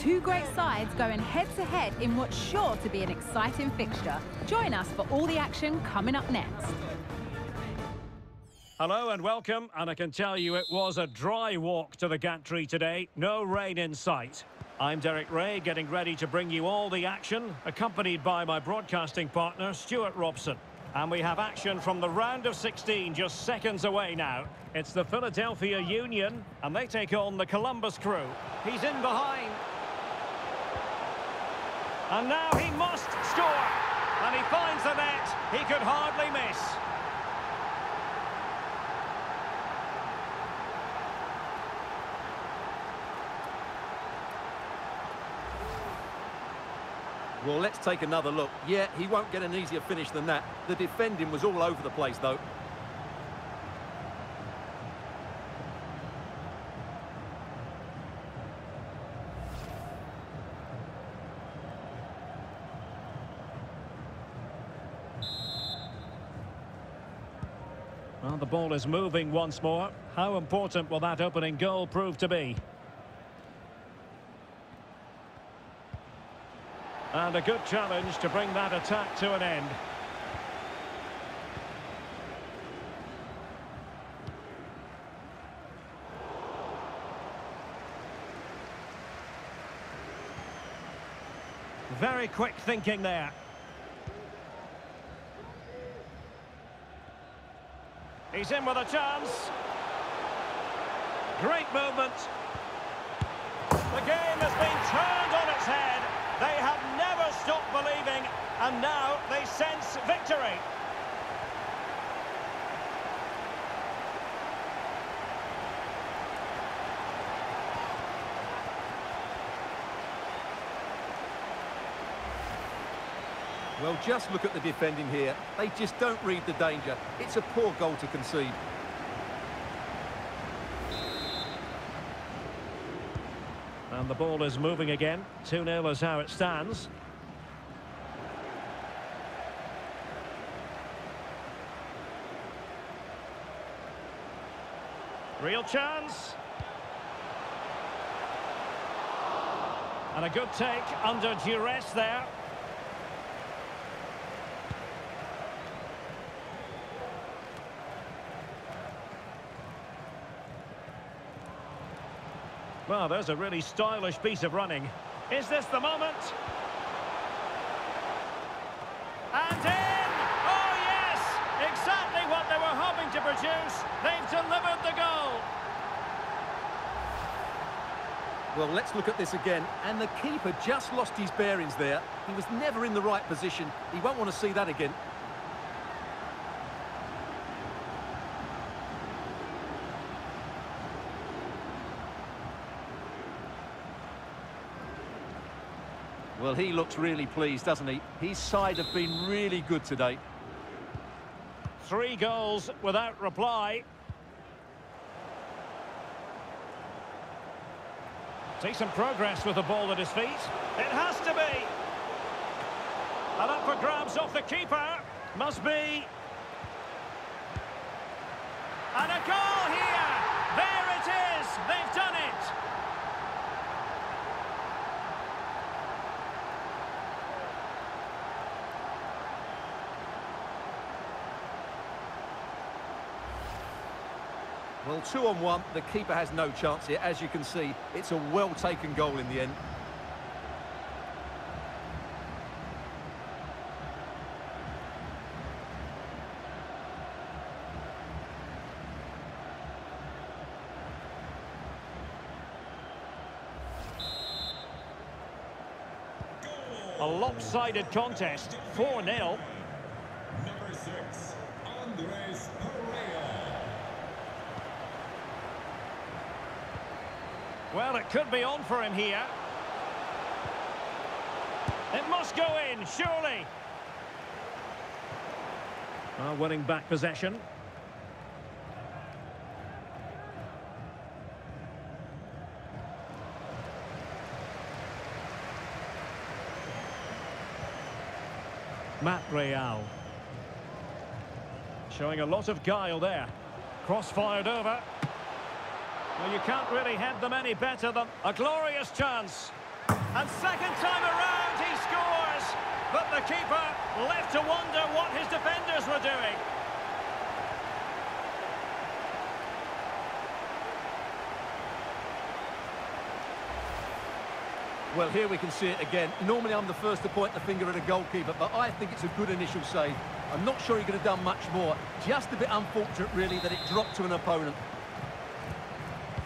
Two great sides going head-to-head -head in what's sure to be an exciting fixture. Join us for all the action coming up next. Hello and welcome, and I can tell you it was a dry walk to the gantry today. No rain in sight. I'm Derek Rae, getting ready to bring you all the action, accompanied by my broadcasting partner, Stewart Robson. And we have action from the round of 16 just seconds away now. It's the Philadelphia Union, and they take on the Columbus Crew. He's in behind. And now he must score. And he finds the net. He could hardly miss. Well, let's take another look. Yeah, he won't get an easier finish than that. The defending was all over the place, though. Well, the ball is moving once more. How important will that opening goal prove to be? And a good challenge to bring that attack to an end. Very quick thinking there. He's in with a chance. Great movement. The game has been turned on its head. They have never stopped believing, and now they sense victory. Well, just look at the defending here. They just don't read the danger. It's a poor goal to concede. And the ball is moving again. 2-0 is how it stands. Real chance. And a good take under duress there. Well, there's a really stylish piece of running. Is this the moment? And in! Oh, yes! Exactly what they were hoping to produce. They've delivered the goal. Well, let's look at this again. And the keeper just lost his bearings there. He was never in the right position. He won't want to see that again. Well, he looks really pleased, doesn't he? His side have been really good today. Three goals without reply. Decent progress with the ball at his feet. It has to be. And up for grabs off the keeper. Must be. And a goal here. There it is. They've done it. Well, two on one, the keeper has no chance here. As you can see, it's a well-taken goal in the end. A lopsided contest, 4-0. Well, it could be on for him here. It must go in, surely. Well, winning back possession. Matt Real. Showing a lot of guile there. Cross fired over. Well, you can't really head them any better than a glorious chance. And second time around, he scores. But the keeper left to wonder what his defenders were doing. Well, here we can see it again. Normally I'm the first to point the finger at a goalkeeper, but I think it's a good initial save. I'm not sure he could have done much more. Just a bit unfortunate, really, that it dropped to an opponent.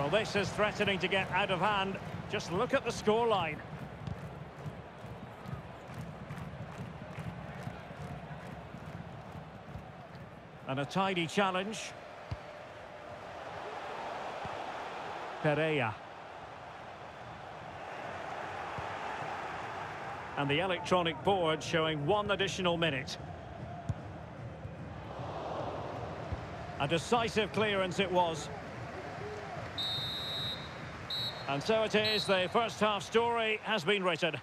Well, this is threatening to get out of hand. Just look at the scoreline. And a tidy challenge. Pereira. And the electronic board showing one additional minute. A decisive clearance it was. And so it is, the first half story has been written.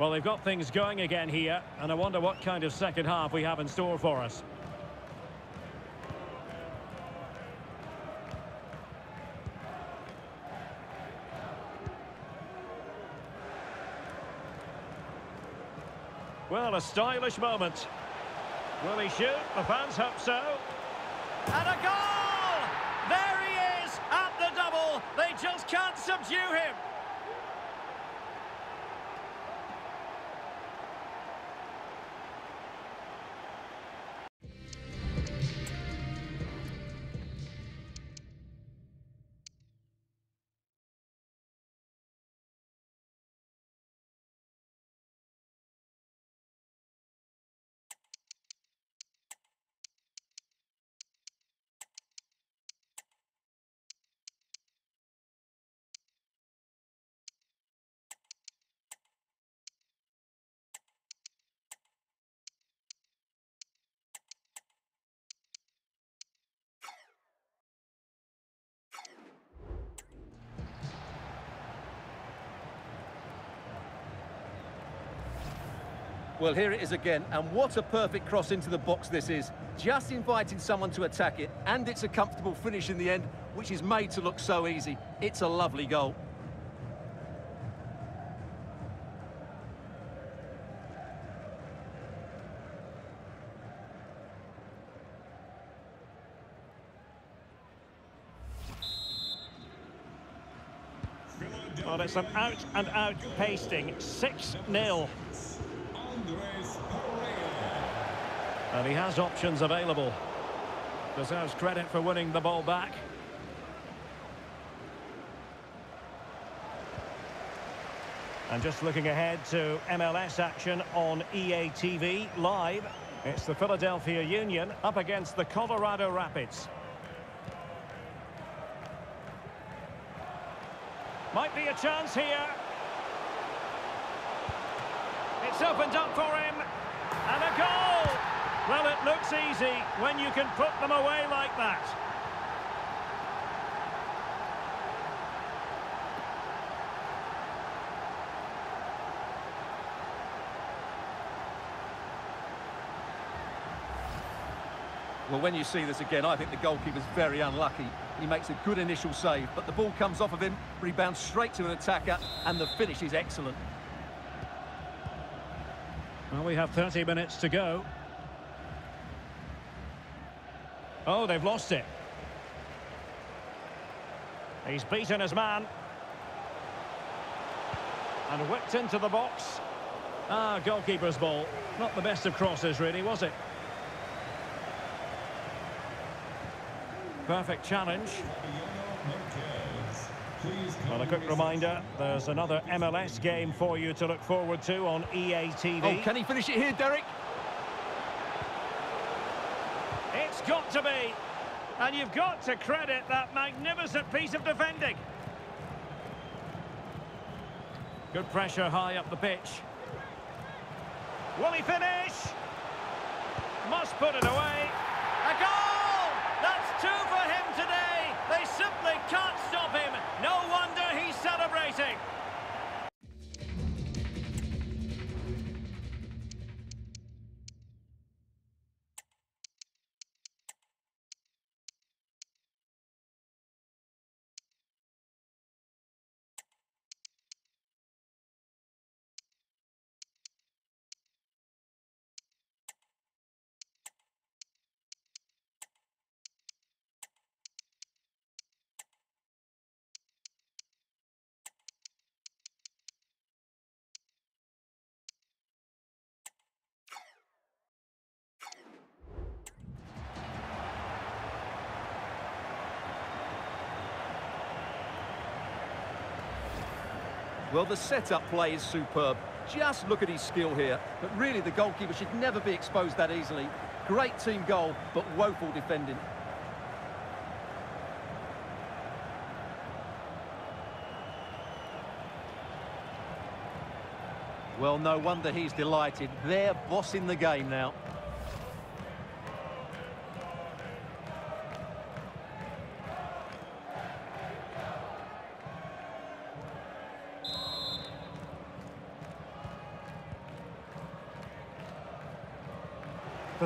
Well, they've got things going again here, and I wonder what kind of second half we have in store for us. Well, a stylish moment. Will he shoot? The fans hope so. And a goal! There he is at the double. They just can't subdue him. Well, here it is again, and what a perfect cross into the box this is. Just inviting someone to attack it, and it's a comfortable finish in the end, which is made to look so easy. It's a lovely goal. Oh, well, it's an out-and-out pasting. 6-0. And he has options available. Deserves credit for winning the ball back. And just looking ahead to MLS action on EA TV live. It's the Philadelphia Union up against the Colorado Rapids. Might be a chance here. It's opened up for him. And a goal! Well, it looks easy when you can put them away like that. Well, when you see this again, I think the goalkeeper's very unlucky. He makes a good initial save, but the ball comes off of him, rebounds straight to an attacker, and the finish is excellent. Well, we have 30 minutes to go. Oh, they've lost it. He's beaten his man. And whipped into the box. Ah, goalkeeper's ball. Not the best of crosses, really, was it? Perfect challenge. Well, a quick reminder, there's another MLS game for you to look forward to on EA TV. Oh, can he finish it here, Derek? It's got to be. And you've got to credit that magnificent piece of defending. Good pressure high up the pitch. Will he finish? Must put it away. A goal! Well, the setup play is superb. Just look at his skill here. But really, the goalkeeper should never be exposed that easily. Great team goal, but woeful defending. Well, no wonder he's delighted. They're bossing the game now.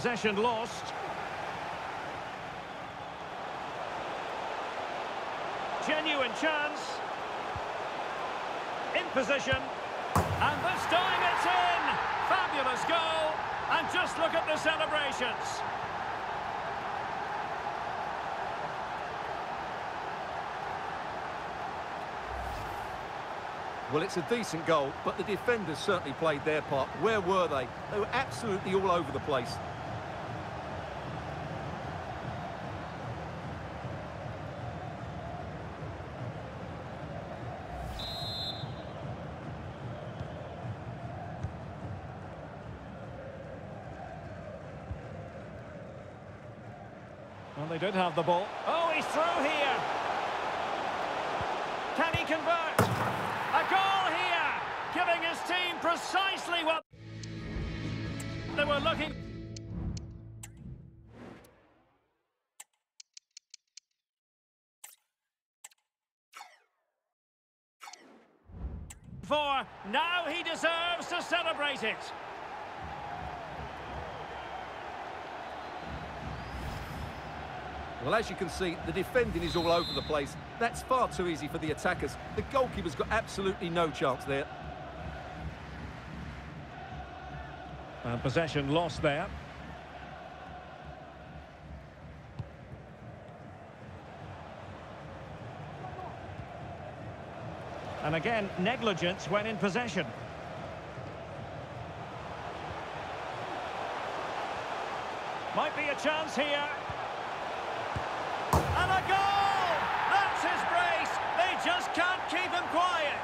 Possession lost. Genuine chance. In position. And this time it's in. Fabulous goal. And just look at the celebrations. Well, it's a decent goal, but the defenders certainly played their part. Where were they? They were absolutely all over the place. Have the ball. Oh, he's through here. Can he convert? A goal here, giving his team precisely what they were looking for. Now he deserves to celebrate it. Well, as you can see, the defending is all over the place. That's far too easy for the attackers. The goalkeeper's got absolutely no chance there. And possession lost there. And again, negligence when in possession. Might be a chance here. And a goal! That's his brace. They just can't keep him quiet.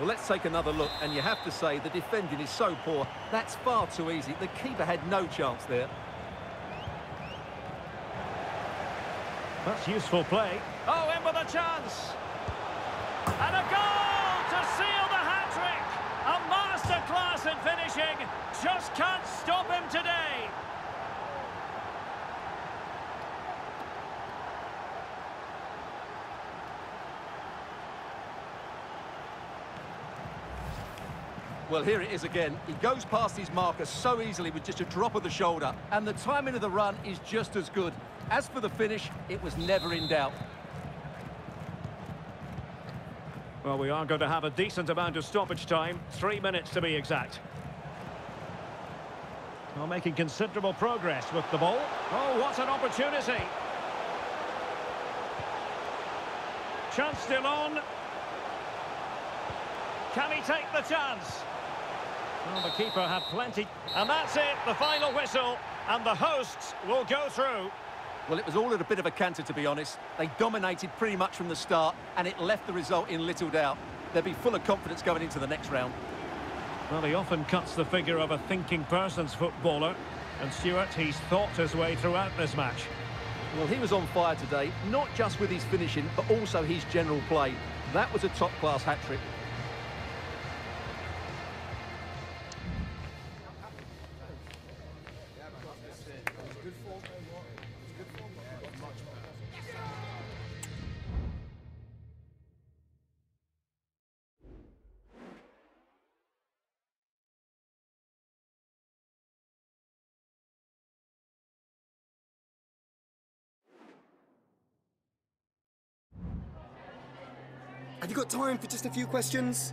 Well, let's take another look, and you have to say the defending is so poor. That's far too easy. The keeper had no chance there. That's useful play. Oh, in with a chance. And a goal to seal the hat-trick. A masterclass in finishing. Just can't stop him today. Well, here it is again. He goes past his marker so easily with just a drop of the shoulder. And the timing of the run is just as good. As for the finish, it was never in doubt. Well, we are going to have a decent amount of stoppage time. Three minutes to be exact. Well, making considerable progress with the ball. Oh, what an opportunity. Chance still on. Can he take the chance? Well, the keeper had plenty. And that's it, the final whistle. And the hosts will go through. Well, it was all at a bit of a canter, to be honest. They dominated pretty much from the start, and it left the result in little doubt. They'll be full of confidence going into the next round. Well, he often cuts the figure of a thinking person's footballer. And Stewart, he's thought his way throughout this match. Well, he was on fire today, not just with his finishing, but also his general play. That was a top-class hat-trick. Have you got time for just a few questions?